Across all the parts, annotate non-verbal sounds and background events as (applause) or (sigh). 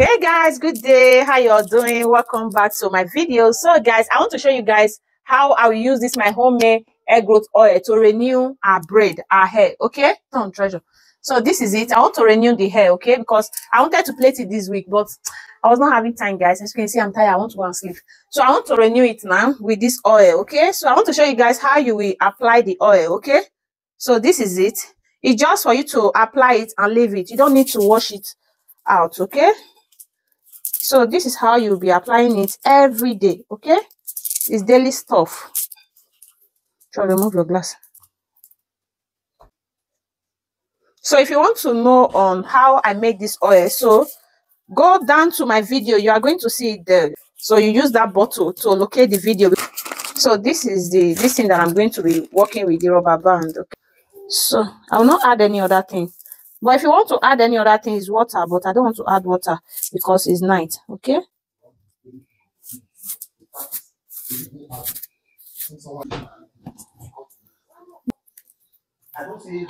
hey guys good day. How y'all doing? Welcome back to my video. So guys i want to show you guys how i will use this my homemade hair growth oil to renew our braid our hair okay? On treasure. So this is it. I want to renew the hair okay? Because i wanted to plait it this week but i was not having time guys. As you can see i'm tired. I want to go and sleep. So i want to renew it now with this oil okay? So i want to show you guys how you will apply the oil okay? So this is it. It's just for you to apply it and leave it. You don't need to wash it out okay so this is how you'll be applying it every day okay? It's daily stuff. Try to remove your glass. So if you want to know on how i make this oil so go down to my video. You are going to see it there so you use that bottle to locate the video. So this is the this thing that i'm going to be working with the rubber band okay? So i will not add any other thing but if you want to add any other thing, is water. But I don't want to add water because it's night. Okay. I don't see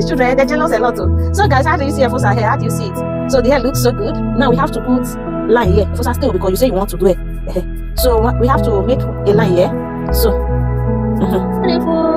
these children, they're jealous a lot. Too. So guys, how do you see Efosa hair? How do you see it? So the hair looks so good. Now we have to put line here. Efosa still because you say you want to do it. (laughs) So we have to make a line here. So. Uh -huh.